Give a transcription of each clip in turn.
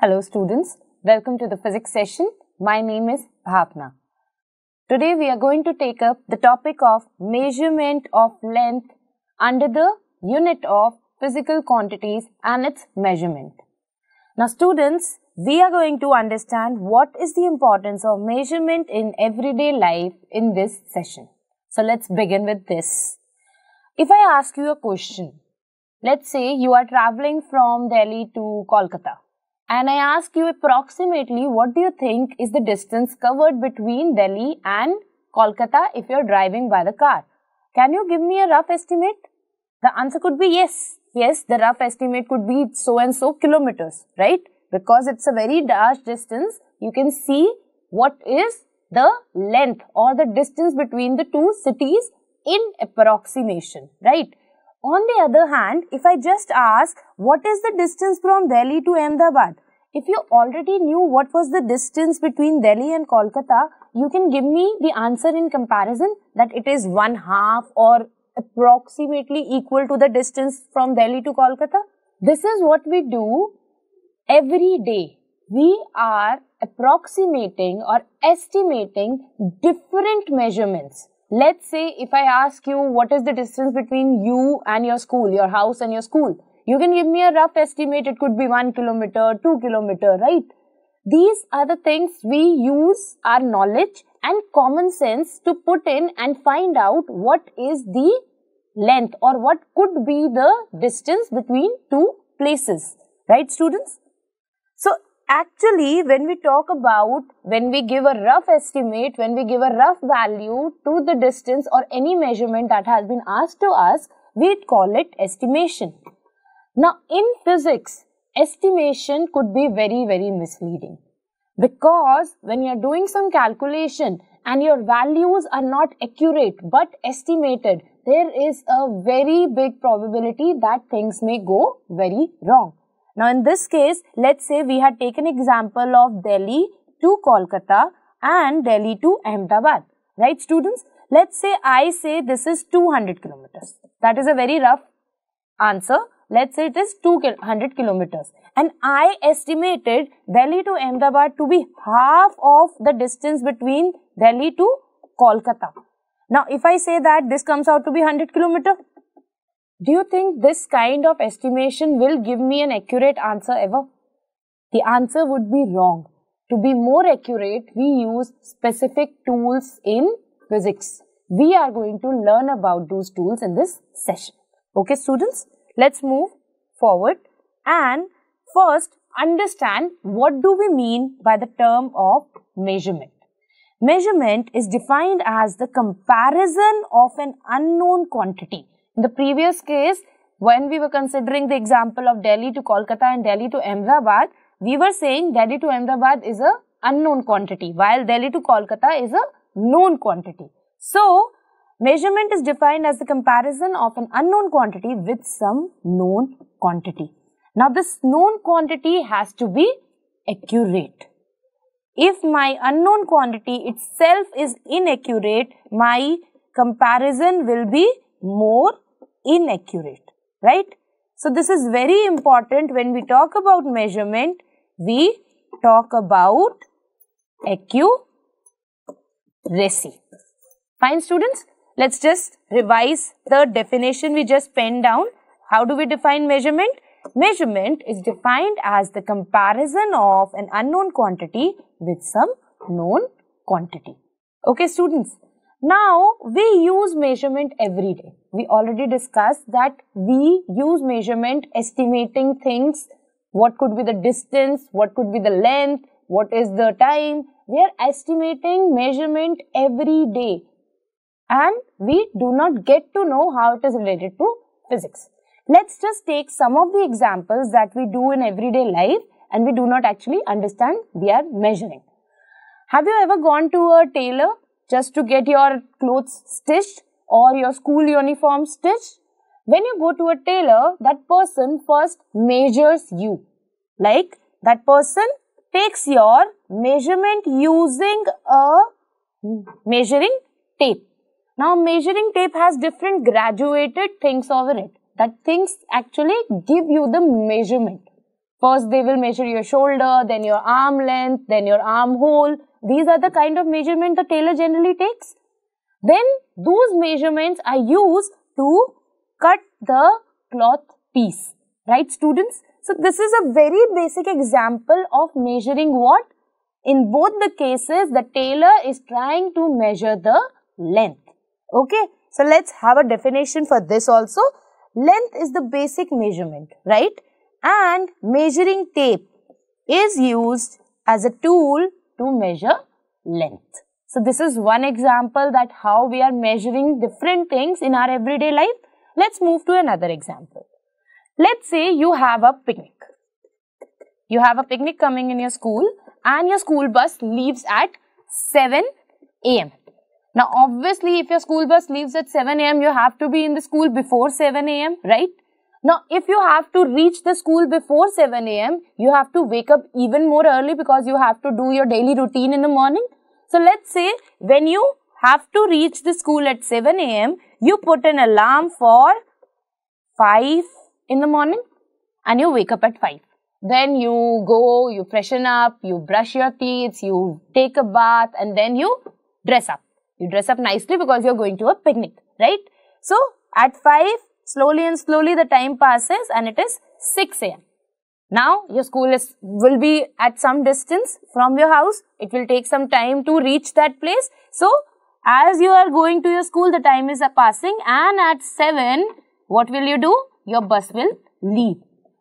Hello students, welcome to the physics session. My name is Bhavna. Today we are going to take up the topic of measurement of length under the unit of physical quantities and its measurement. Now students, we are going to understand what is the importance of measurement in everyday life in this session. So let's begin with this. If I ask you a question, let's say you are traveling from Delhi to Kolkata and I ask you approximately what do you think is the distance covered between Delhi and Kolkata if you're driving by the car. Can you give me a rough estimate? The answer could be yes. Yes, the rough estimate could be so and so kilometers, right? Because it's a very large distance, you can see what is the length or the distance between the two cities in approximation, right? On the other hand, if I just ask what is the distance from Delhi to Ahmedabad, if you already knew what was the distance between Delhi and Kolkata, you can give me the answer in comparison that it is one half or approximately equal to the distance from Delhi to Kolkata. This is what we do every day. We are approximating or estimating different measurements Let's say if I ask you what is the distance between you and your school, your house and your school, you can give me a rough estimate. It could be one kilometer, two kilometer, right? These are the things we use our knowledge and common sense to put in and find out what is the length or what could be the distance between two places. Right, students? So, Actually, when we talk about, when we give a rough estimate, when we give a rough value to the distance or any measurement that has been asked to us, we call it estimation. Now, in physics, estimation could be very, very misleading. Because when you are doing some calculation and your values are not accurate but estimated, there is a very big probability that things may go very wrong. Now in this case, let's say we had taken example of Delhi to Kolkata and Delhi to Ahmedabad. Right students? Let's say I say this is 200 kilometers. That is a very rough answer. Let's say it is 200 kilometers. And I estimated Delhi to Ahmedabad to be half of the distance between Delhi to Kolkata. Now, if I say that this comes out to be 100 kilometer, do you think this kind of estimation will give me an accurate answer ever? The answer would be wrong. To be more accurate, we use specific tools in physics. We are going to learn about those tools in this session. Okay, students, let's move forward and first understand what do we mean by the term of measurement. Measurement is defined as the comparison of an unknown quantity the previous case, when we were considering the example of Delhi to Kolkata and Delhi to Ahmedabad, we were saying Delhi to Ahmedabad is a unknown quantity, while Delhi to Kolkata is a known quantity. So, measurement is defined as the comparison of an unknown quantity with some known quantity. Now, this known quantity has to be accurate. If my unknown quantity itself is inaccurate, my comparison will be more inaccurate, right? So, this is very important when we talk about measurement, we talk about accuracy. Fine students, let's just revise the definition we just penned down. How do we define measurement? Measurement is defined as the comparison of an unknown quantity with some known quantity. Okay students, now, we use measurement every day. We already discussed that we use measurement estimating things. What could be the distance? What could be the length? What is the time? We are estimating measurement every day. And we do not get to know how it is related to physics. Let's just take some of the examples that we do in everyday life and we do not actually understand we are measuring. Have you ever gone to a tailor just to get your clothes stitched or your school uniform stitched. When you go to a tailor, that person first measures you. Like that person takes your measurement using a measuring tape. Now measuring tape has different graduated things over it. That things actually give you the measurement. First they will measure your shoulder, then your arm length, then your armhole. These are the kind of measurement the tailor generally takes. Then those measurements are used to cut the cloth piece. Right students? So this is a very basic example of measuring what? In both the cases, the tailor is trying to measure the length. Okay. So let's have a definition for this also. Length is the basic measurement, right? And measuring tape is used as a tool to measure length. So this is one example that how we are measuring different things in our everyday life. Let's move to another example. Let's say you have a picnic. You have a picnic coming in your school and your school bus leaves at 7 a.m. Now, obviously, if your school bus leaves at 7 a.m., you have to be in the school before 7 a.m., right? Now, if you have to reach the school before 7 a.m., you have to wake up even more early because you have to do your daily routine in the morning. So, let's say when you have to reach the school at 7 a.m., you put an alarm for 5 in the morning and you wake up at 5. Then you go, you freshen up, you brush your teeth, you take a bath and then you dress up. You dress up nicely because you're going to a picnic, right? So, at 5, slowly and slowly the time passes and it is 6 a.m. Now, your school is will be at some distance from your house. It will take some time to reach that place. So, as you are going to your school, the time is passing and at 7, what will you do? Your bus will leave.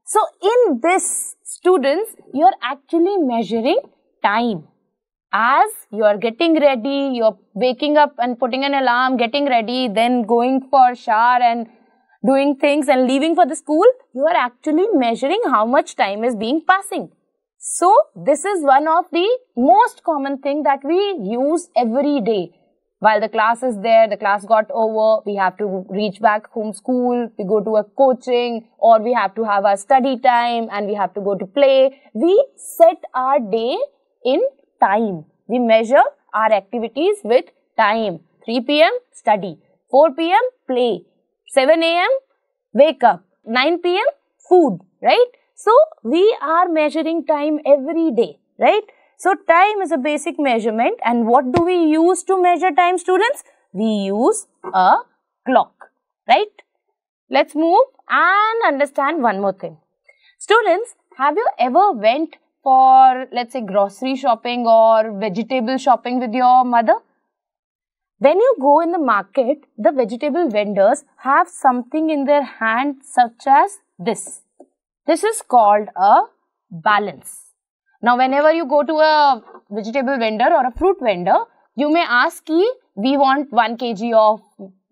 So in this students, you are actually measuring time. As you are getting ready, you are waking up and putting an alarm, getting ready, then going for shower and doing things and leaving for the school, you are actually measuring how much time is being passing. So this is one of the most common thing that we use every day while the class is there, the class got over, we have to reach back home school, we go to a coaching or we have to have our study time and we have to go to play. We set our day in time. We measure our activities with time. 3 p.m. study, 4 p.m. play, 7 a.m. wake up, 9 p.m. food, right? So, we are measuring time every day, right? So time is a basic measurement and what do we use to measure time students? We use a clock, right? Let's move and understand one more thing. Students, have you ever went for let's say grocery shopping or vegetable shopping with your mother? When you go in the market, the vegetable vendors have something in their hand such as this. This is called a balance. Now, whenever you go to a vegetable vendor or a fruit vendor, you may ask, ki, we want 1 kg of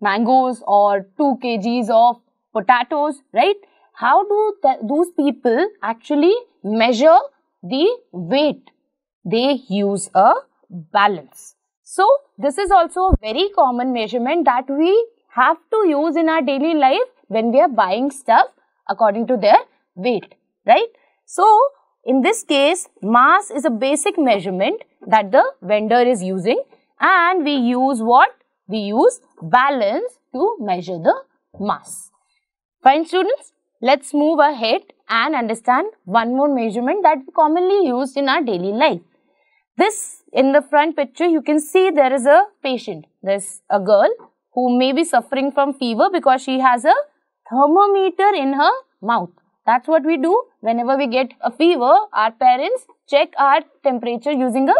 mangoes or 2 kgs of potatoes, right? How do those people actually measure the weight? They use a balance. So, this is also a very common measurement that we have to use in our daily life when we are buying stuff according to their weight, right? So, in this case, mass is a basic measurement that the vendor is using and we use what? We use balance to measure the mass. Fine students, let's move ahead and understand one more measurement that we commonly used in our daily life. This in the front picture you can see there is a patient. There's a girl who may be suffering from fever because she has a thermometer in her mouth. That's what we do whenever we get a fever. Our parents check our temperature using a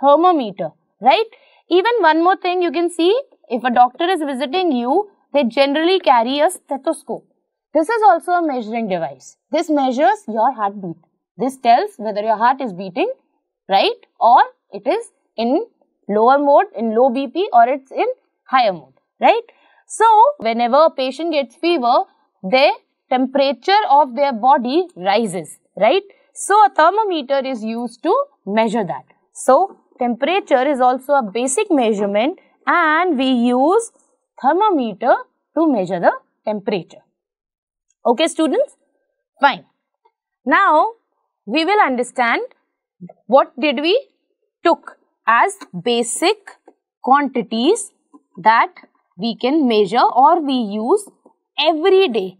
thermometer, right? Even one more thing you can see, if a doctor is visiting you, they generally carry a stethoscope. This is also a measuring device. This measures your heartbeat. This tells whether your heart is beating, right? Or it is in lower mode, in low BP or it's in higher mode, right? So, whenever a patient gets fever, they temperature of their body rises, right? So, a thermometer is used to measure that. So, temperature is also a basic measurement and we use thermometer to measure the temperature. Okay, students? Fine. Now, we will understand what did we took as basic quantities that we can measure or we use every day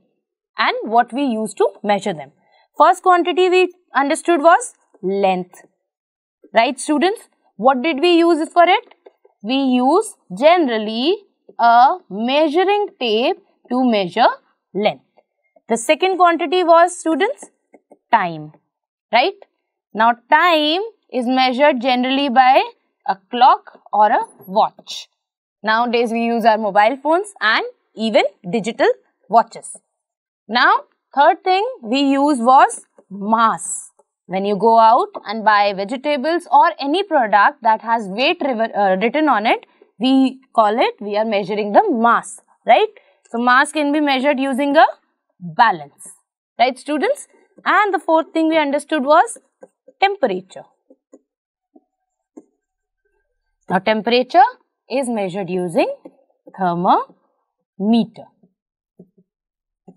and what we use to measure them. First quantity we understood was length. Right students? What did we use for it? We use generally a measuring tape to measure length. The second quantity was students time. Right? Now time is measured generally by a clock or a watch. Nowadays we use our mobile phones and even digital watches. Now third thing we use was mass. When you go out and buy vegetables or any product that has weight uh, written on it, we call it, we are measuring the mass, right? So mass can be measured using a balance, right students? And the fourth thing we understood was temperature. Now temperature is measured using thermometer.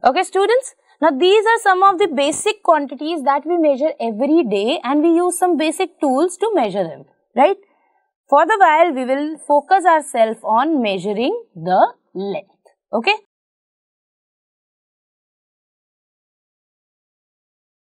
Okay students, now these are some of the basic quantities that we measure every day and we use some basic tools to measure them, right? For the while we will focus ourselves on measuring the length, okay?